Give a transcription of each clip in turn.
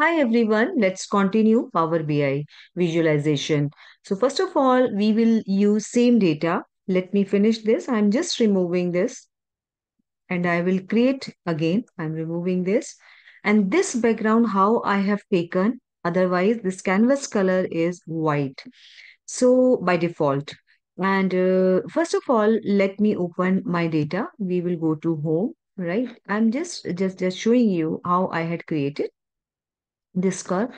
Hi everyone, let's continue Power BI visualization. So first of all, we will use same data. Let me finish this. I'm just removing this and I will create again. I'm removing this and this background how I have taken. Otherwise, this canvas color is white. So by default. And uh, first of all, let me open my data. We will go to home, right? I'm just just just showing you how I had created this curve.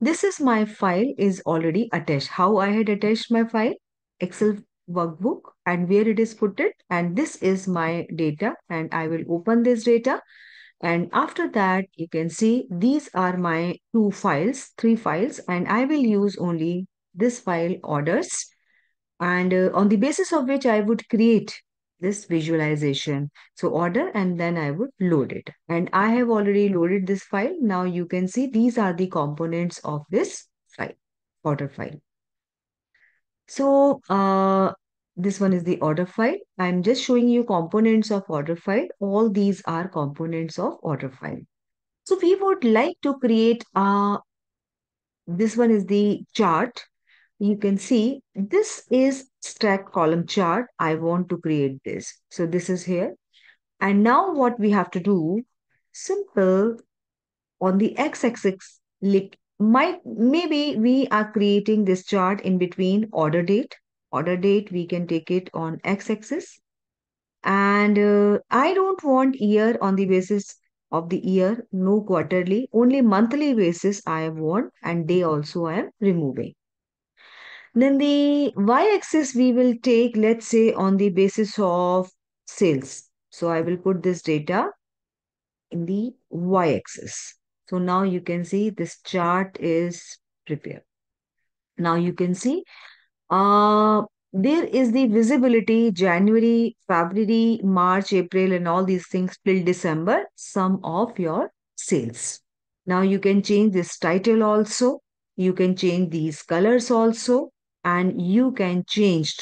This is my file is already attached. How I had attached my file? Excel workbook and where it is put it and this is my data and I will open this data and after that you can see these are my two files three files and I will use only this file orders and uh, on the basis of which I would create this visualization. So order and then I would load it. And I have already loaded this file. Now you can see these are the components of this file, order file. So uh, this one is the order file. I'm just showing you components of order file. All these are components of order file. So we would like to create a, this one is the chart you can see this is stack column chart. I want to create this. So this is here. And now what we have to do, simple on the x-axis, might maybe we are creating this chart in between order date. Order date, we can take it on x-axis. And uh, I don't want year on the basis of the year, no quarterly, only monthly basis I want and day also I am removing. Then the y-axis we will take, let's say, on the basis of sales. So I will put this data in the y-axis. So now you can see this chart is prepared. Now you can see uh, there is the visibility January, February, March, April, and all these things till December, sum of your sales. Now you can change this title also. You can change these colors also and you can change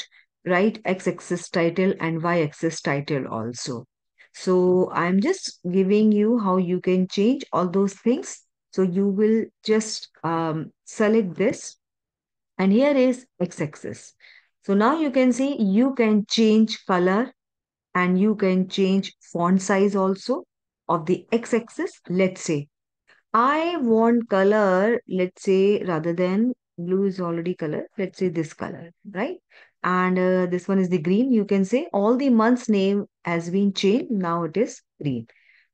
right x-axis title and y-axis title also. So I'm just giving you how you can change all those things. So you will just um, select this and here is x-axis. So now you can see you can change color and you can change font size also of the x-axis. Let's say I want color, let's say rather than blue is already color. Let's say this color, right? And uh, this one is the green. You can say all the month's name has been changed. Now it is green.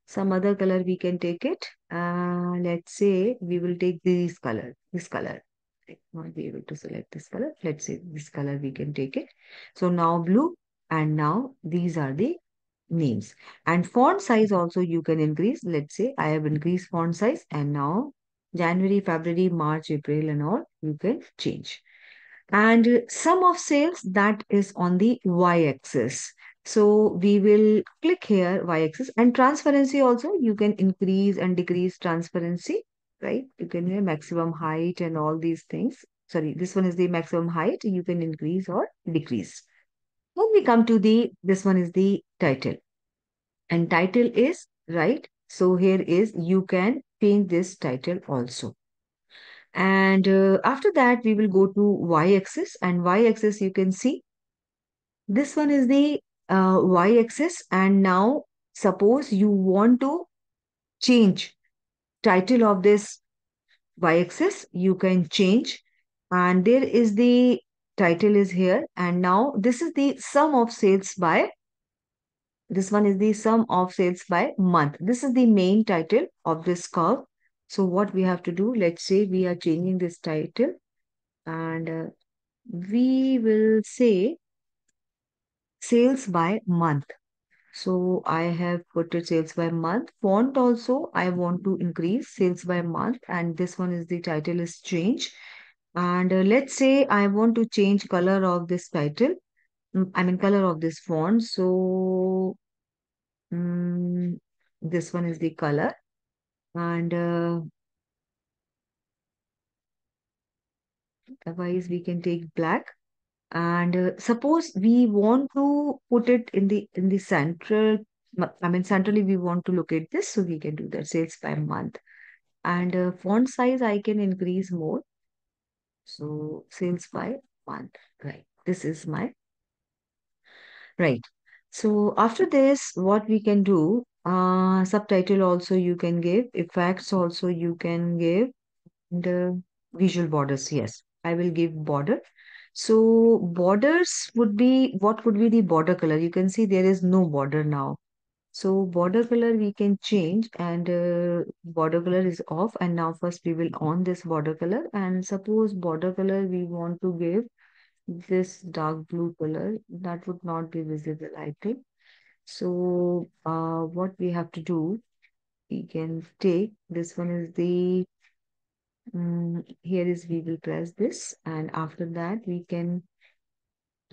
Some other color we can take it. Uh, let's say we will take this color, this color. I not be able to select this color. Let's say this color we can take it. So now blue and now these are the names. And font size also you can increase. Let's say I have increased font size and now January, February, March, April and all, you can change. And sum of sales that is on the y-axis. So we will click here y-axis and transparency also you can increase and decrease transparency, right? You can have maximum height and all these things. Sorry, this one is the maximum height. You can increase or decrease. When we come to the, this one is the title and title is right. So here is, you can change this title also. And uh, after that, we will go to y-axis and y-axis you can see. This one is the uh, y-axis and now suppose you want to change title of this y-axis, you can change and there is the title is here and now this is the sum of sales by this one is the sum of sales by month. This is the main title of this curve. So what we have to do, let's say we are changing this title and uh, we will say sales by month. So I have put it sales by month. Font also I want to increase sales by month and this one is the title is change. And uh, let's say I want to change color of this title. I mean color of this font. So um, this one is the color and uh, otherwise we can take black and uh, suppose we want to put it in the in the central i mean centrally we want to look at this so we can do that sales by month and uh, font size I can increase more. So sales by one, right? This is my right. So after this, what we can do, uh, subtitle also you can give, effects also you can give, and uh, visual borders. Yes, I will give border. So borders would be, what would be the border color? You can see there is no border now. So border color we can change and uh, border color is off and now first we will on this border color and suppose border color we want to give this dark blue color that would not be visible I think. So uh, what we have to do we can take this one is the um, here is we will press this and after that we can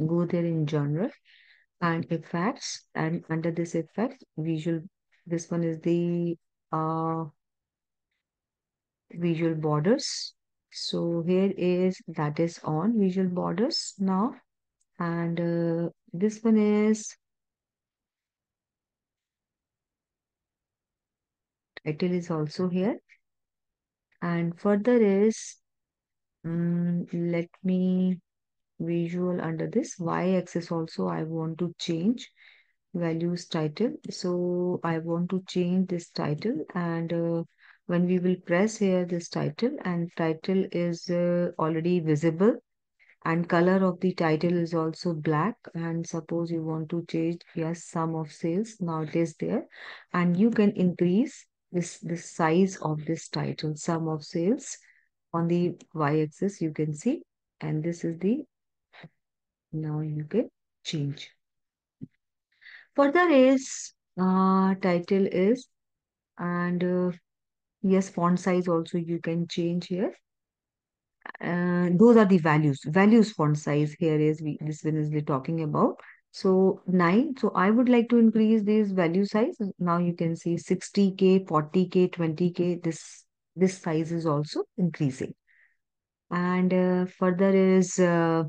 go there in genre and effects and under this effect visual this one is the uh visual borders so here is that is on visual borders now. And uh, this one is title is also here. And further is um, let me visual under this. Y-axis also I want to change values title. So I want to change this title and uh, when we will press here this title and title is uh, already visible and color of the title is also black. And suppose you want to change yes sum of sales now it is there. And you can increase this the size of this title sum of sales on the y-axis you can see. And this is the now you can change. Further is uh, title is and uh, yes font size also you can change here. Uh, those are the values. Values font size here is we this one is we're talking about. So 9 so i would like to increase this value size. Now you can see 60k 40k 20k this this size is also increasing. And uh, further is uh,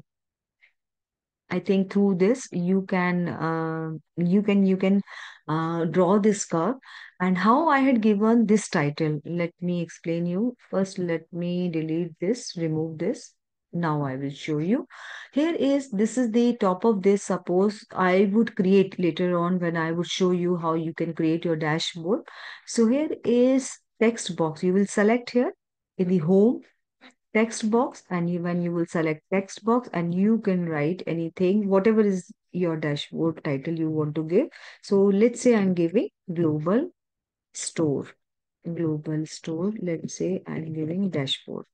I think through this you can uh, you can you can uh, draw this curve and how I had given this title. Let me explain you. First, let me delete this, remove this. Now I will show you. Here is this is the top of this. Suppose I would create later on when I would show you how you can create your dashboard. So here is text box. You will select here in the home text box and you, when you will select text box and you can write anything, whatever is your dashboard title you want to give. So let's say I'm giving global store, global store. Let's say I'm giving dashboard.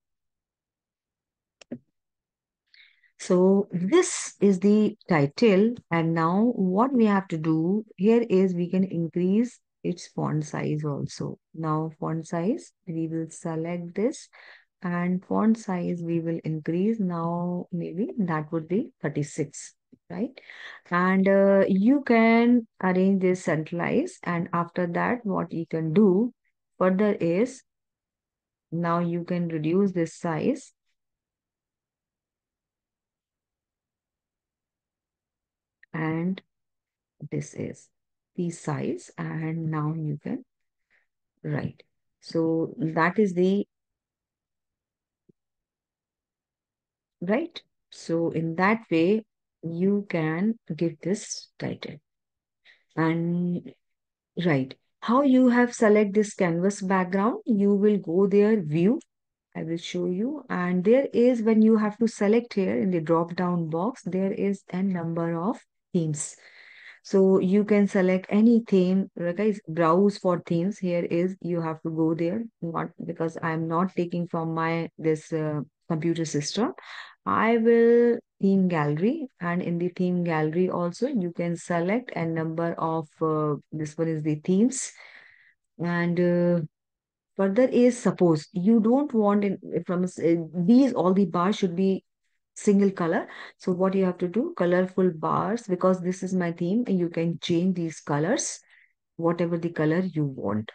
So this is the title and now what we have to do here is we can increase its font size also. Now font size, we will select this and font size we will increase. Now maybe that would be 36 right? And uh, you can arrange this centralized. And after that what you can do further is now you can reduce this size. And this is the size. And now you can write. So that is the right? So in that way, you can give this title. And right, how you have select this canvas background, you will go there, view, I will show you. And there is, when you have to select here in the drop down box, there is a number of themes. So you can select any theme, guys, browse for themes. Here is, you have to go there, not because I'm not taking from my, this uh, computer system. I will theme gallery and in the theme gallery also you can select a number of, uh, this one is the themes and uh, further is suppose you don't want in, from uh, these all the bars should be single color. So what you have to do, colorful bars, because this is my theme and you can change these colors, whatever the color you want,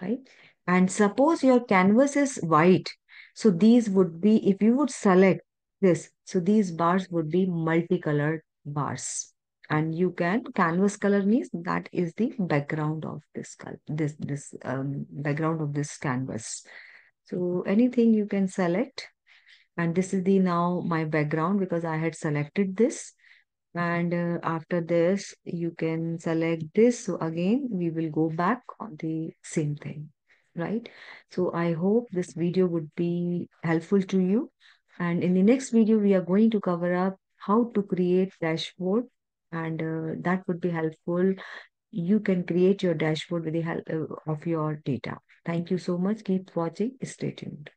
right? And suppose your canvas is white. So these would be, if you would select this, so these bars would be multicolored bars. and you can canvas color means that is the background of this this this um, background of this canvas. So anything you can select. And this is the now my background because I had selected this. And uh, after this you can select this. So again we will go back on the same thing right? So I hope this video would be helpful to you. And in the next video we are going to cover up how to create dashboard. And uh, that would be helpful. You can create your dashboard with the help uh, of your data. Thank you so much. Keep watching. Stay tuned